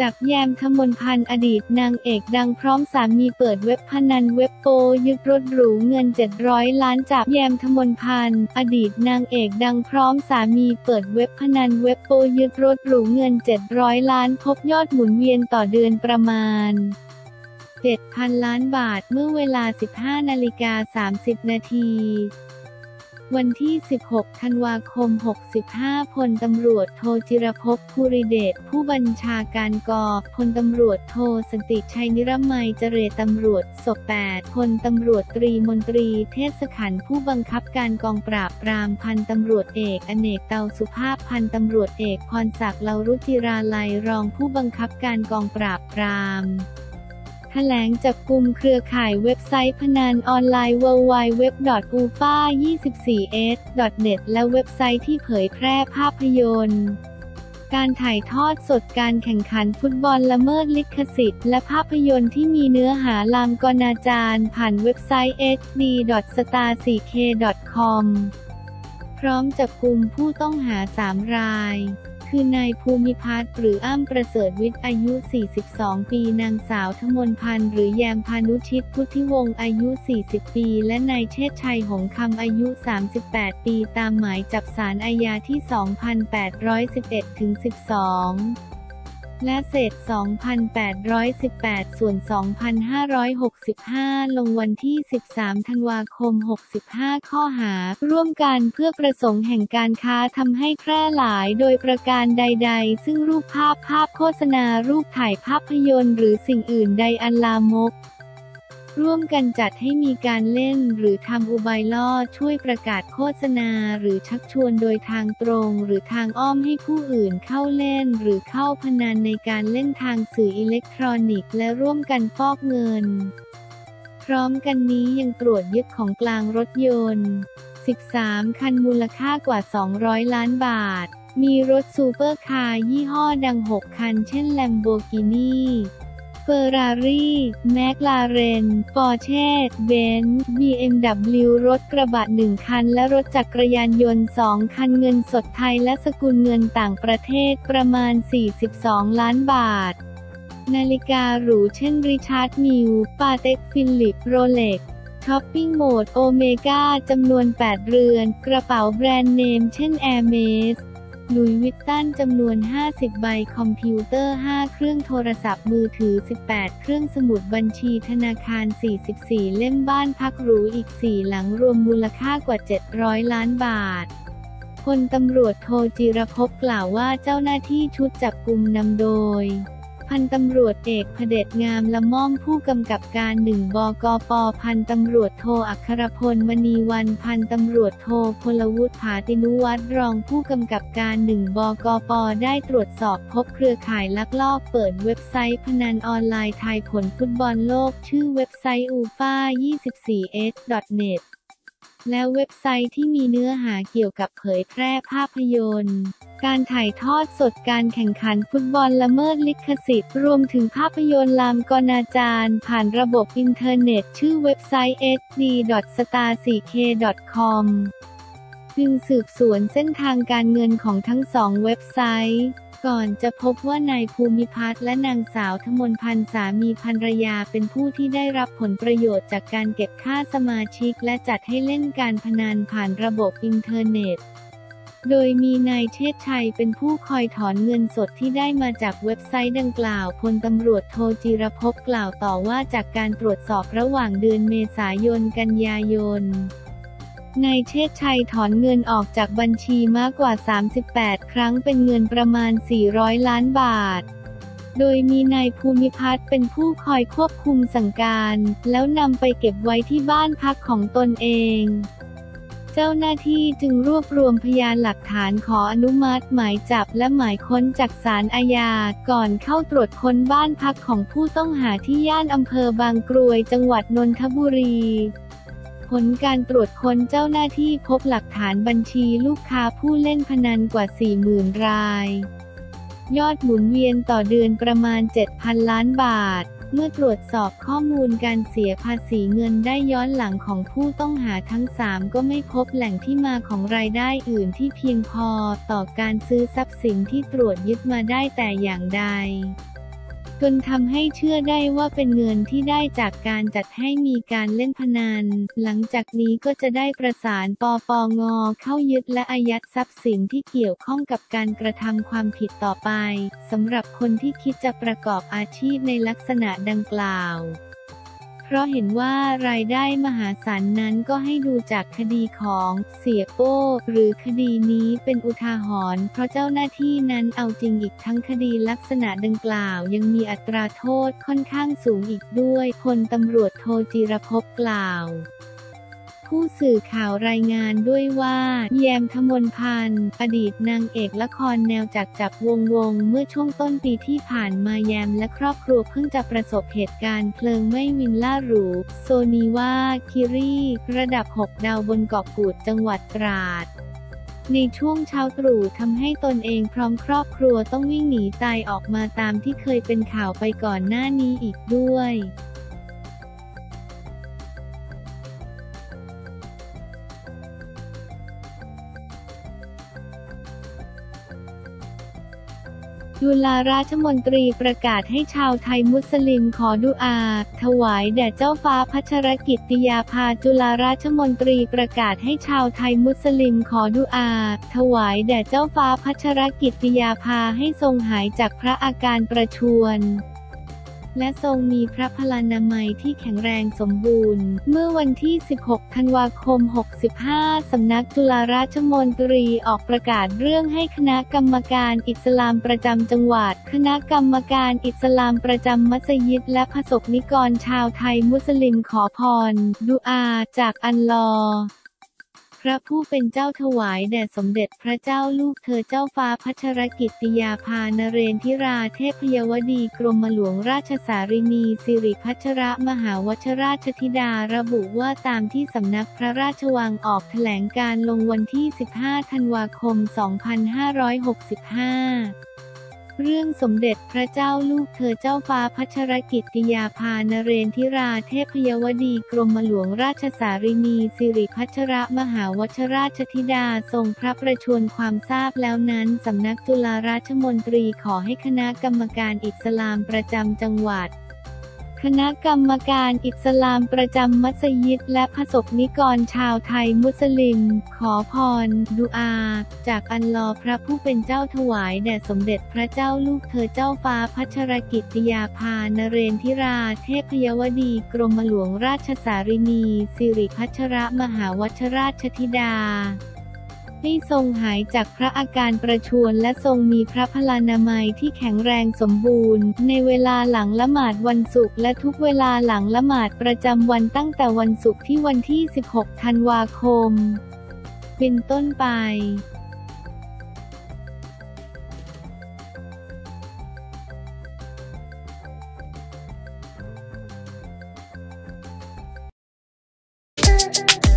จากแยมทมนพันธ์อดีตนางเอกดังพร้อมสามีเปิดเว็บพนันเว็บโปยึดรถหรูเงิน 700 ล้านจากแยมทมนพันธ์อดีตนางเอกดังพร้อมสามีเปิดเว็บพนันเว็บโปยึดรถหรูเงิน 700 ล้านพบยอดหมุนเวียนต่อเดือนประมาณ 7,000 ล้านบาทเมื่อเวลา 15 นาฬิกา 30 นาทีวันที่ 16 ธันวาคม 65 พลตำรวจโทจิรภพภูริเดช ผู้บัญชาการกอพลตำรวจโทสติชัยนิรมัยเจเรตำรวจศพ8พลตำรวจตรีมนตรี เทศขันผู้บังคับการกองปราบปรามพันตำรวจเอก อเนกเตาสุภาพพันตำรวจเอกพรศักดิ์เลารุจิราลัยรองผู้บังคับการกองปราบปราม แถลงจับกลุ่มเครือข่ายเว็บไซต์พนันออนไลน์ www.ufa24s.net และเว็บไซต์ที่เผยแพร่ภาพยนตร์การถ่ายทอดสดการแข่งขันฟุตบอลละเมิดลิขสิทธิ์และภาพยนตร์ที่มีเนื้อหาลามกนาจารผ่านเว็บไซต์ hd.star4k.com พร้อมจับกลุ่มผู้ต้องหา 3 ราย คือนายภูมิพัฒน์หรืออ้ำประเสริฐวิทย์อายุ 42 ปี นางสาวทมนพันธ์หรือแยมพานุชิตพุทธิวงศ์อายุ 40 ปี และนายเชษชัยหงคำอายุ 38 ปี ตามหมายจับสารอาญาที่ 2811-12 และเศษ 2,818 ส่วน 2,565 ลงวันที่ 13 ธันวาคม 65 ข้อหา ร่วมกันเพื่อประสงค์แห่งการค้าทำให้แพร่หลายโดยประการใด ๆ ซึ่งรูปภาพภาพโฆษณารูปถ่ายภาพยนตร์หรือสิ่งอื่นใดอันลามก ร่วมกันจัดให้มีการเล่นหรือทำอุบายล่อช่วยประกาศโฆษณาหรือชักชวนโดยทางตรงหรือทางอ้อมให้ผู้อื่นเข้าเล่นหรือเข้าพนันในการเล่นทางสื่ออิเล็กทรอนิกส์และร่วมกันฟอกเงิน พร้อมกันนี้ยังตรวจยึดของกลางรถยนต์ 13 คันมูลค่ากว่า 200 ล้านบาท มีรถซูเปอร์คาร์ยี่ห้อดัง 6 คัน เช่น Lamborghini เฟอร์รารี่ แมคลาเรน ปอร์เช่ เบนซ์ BMW รถกระบะหนึ่งคัน และรถจักรยานยนต์สองคันเงินสดไทยและสกุลเงินต่างประเทศประมาณ 42 ล้านบาท นาฬิกาหรูเช่น Richard Mille Patek Philippe Rolex Audemars Piguet Omega จำนวน 8 เรือน กระเป๋าแบรนด์เนม เช่น Air m e s ลุยวิตตันจำนวน 50 ใบคอมพิวเตอร์ 5 เครื่องโทรศัพท์มือถือ 18 เครื่องสมุดบัญชีธนาคาร 44 เล่มบ้านพักหรูอีก 4 หลังรวมมูลค่ากว่า 700 ล้านบาทพลตำรวจโทจิรภพกล่าวว่าเจ้าหน้าที่ชุดจับกลุ่มนำโดย พันตำรวจเอกพเดชงามละม่อมผู้กำกับการหนึ่งบกปพันตำรวจโทอัครพลมณีวันพันตำรวจโทพลวุฒิผาตินุวัตรรองผู้กำกับการหนึ่งบกปได้ตรวจสอบพบเครือข่ายลักลอบเปิดเว็บไซต์พนันออนไลน์ทายผลฟุตบอลโลก ชื่อเว็บไซต์ ufa 24 s net และเว็บไซต์ที่มีเนื้อหาเกี่ยวกับเผยแพร่ภาพยนตร์ การถ่ายทอดสดการแข่งขันฟุตบอลละเมิดลิขสิทธิ์ รวมถึงภาพยนตร์ลามกนาจารผ่านระบบอินเทอร์เน็ต ชื่อเว็บไซต์ hdstar4k.com จึงสืบสวนเส้นทางการเงินของทั้งสองเว็บไซต์ ก่อนจะพบว่านายภูมิพัฒน์และนางสาวธมนพันธ์สามีภรรยาเป็นผู้ที่ได้รับผลประโยชน์จากการเก็บค่าสมาชิกและจัดให้เล่นการพนันผ่านระบบอินเทอร์เน็ต โดยมีนายเชษชัยเป็นผู้คอยถอนเงินสดที่ได้มาจากเว็บไซต์ดังกล่าว พลตำรวจโทจิรภพกล่าวต่อว่าจากการตรวจสอบระหว่างเดือนเมษายนกันยายน นายเชษชัยถอนเงินออกจากบัญชีมากกว่า 38 ครั้งเป็นเงินประมาณ 400 ล้านบาท โดยมีนายภูมิพัฒน์เป็นผู้คอยควบคุมสั่งการ แล้วนำไปเก็บไว้ที่บ้านพักของตนเอง เจ้าหน้าที่จึงรวบรวมพยานหลักฐานขออนุมัติหมายจับและหมายค้นจากศาลอาญา ก่อนเข้าตรวจค้นบ้านพักของผู้ต้องหาที่ย่านอำเภอบางกรวยจังหวัดนนทบุรี ผลการตรวจค้นเจ้าหน้าที่พบหลักฐานบัญชีลูกค้าผู้เล่นพนันกว่า 40,000 ราย ยอดหมุนเวียนต่อเดือนประมาณ 7,000 ล้านบาท เมื่อตรวจสอบข้อมูลการเสียภาษีเงินได้ย้อนหลังของผู้ต้องหาทั้ง 3 ก็ไม่พบแหล่งที่มาของรายได้อื่นที่เพียงพอต่อการซื้อทรัพย์สินที่ตรวจยึดมาได้แต่อย่างใด จนทำให้เชื่อได้ว่าเป็นเงินที่ได้จากการจัดให้มีการเล่นพนัน หลังจากนี้ก็จะได้ประสานปปงเข้ายึดและอายัดทรัพย์สินที่เกี่ยวข้องกับการกระทำความผิดต่อไปสำหรับคนที่คิดจะประกอบอาชีพในลักษณะดังกล่าว เพราะเห็นว่ารายได้มหาศาลนั้นก็ให้ดูจากคดีของเสียโป้หรือคดีนี้เป็นอุทาหรณ์เพราะเจ้าหน้าที่นั้นเอาจริงอีกทั้งคดีลักษณะดังกล่าว ยังมีอัตราโทษค่อนข้างสูงอีกด้วยพลตำรวจโทจิรพกล่าว ผู้สื่อข่าวรายงานด้วยว่า แยมทมนพันธ์อดีตนางเอกละครแนวจักจับวงวง เมื่อช่วงต้นปีที่ผ่านมาแยมและครอบครัวเพิ่งจะประสบเหตุการณ์เพลิงไหม้วินล่าหรู โซนีว่าคิรีระดับ 6 ดาวบนเกาะกูดจังหวัดตราดในช่วงเช้าตรู่ทำให้ตนเองพร้อมครอบครัวต้องวิ่งหนีตายออกมาตามที่เคยเป็นข่าวไปก่อนหน้านี้อีกด้วย จุฬาราชมนตรีประกาศให้ชาวไทยมุสลิมขอดุอา ถวายแด่เจ้าฟ้าพัชรกิติยาภาจุฬาราชมนตรีประกาศให้ชาวไทยมุสลิมขอดุอา ถวายแด่เจ้าฟ้าพัชรกิติยาภาให้ทรงหายจากพระอาการประชวร และทรงมีพระพลานามัยที่แข็งแรงสมบูรณ์ เมื่อวันที่ 16 ธันวาคม 65 สำนักจุฬาราชมนตรีออกประกาศเรื่องให้คณะกรรมการอิสลามประจำจังหวัด คณะกรรมการอิสลามประจำมัสยิด และผสกนิกรชาวไทยมุสลิมขอพร ดุอา จากอันลอ พระผู้เป็นเจ้าถวายแด่สมเด็จพระเจ้าลูกเธอเจ้าฟ้าพัชรกิติยาภานเรนทิราเทพยวดีกรมหลวงราชสารินีสิริพัชระมหาวชราชธิดาระบุว่าตามที่สำนักพระราชวังออกแถลงการลงวันที่ 15 ธันวาคม 2565 เรื่องสมเด็จพระเจ้าลูกเธอเจ้าฟ้าพัชรกิติยาภานเรนทิราเทพยวดีกรมหลวงราชสารินีสิริพัชระมหาวชราชธิดาทรงพระประชวรความทราบแล้วนั้น สำนักจุฬาราชมนตรีขอให้คณะกรรมการอิสลามประจำจังหวัด คณะกรรมการอิสลามประจำมัสยิดและผสกนิกรชาวไทยมุสลิม ขอพร ดุอา จากอันลอพระผู้เป็นเจ้าถวายแด่สมเด็จพระเจ้าลูกเธอเจ้าฟ้าพัชรกิติยาภานเรนทิรา เทพยวดี กรมหลวงราชสารินี สิริพัชระมหาวชราชธิดา ให้ทรงหายจากพระอาการประชวรและทรงมีพระพลานามัยที่แข็งแรงสมบูรณ์ ในเวลาหลังละหมาดวันศุกร์และทุกเวลาหลังละหมาดประจำวันตั้งแต่วันศุกร์ที่วันที่ 16 ธันวาคม เป็นต้นไป Thank.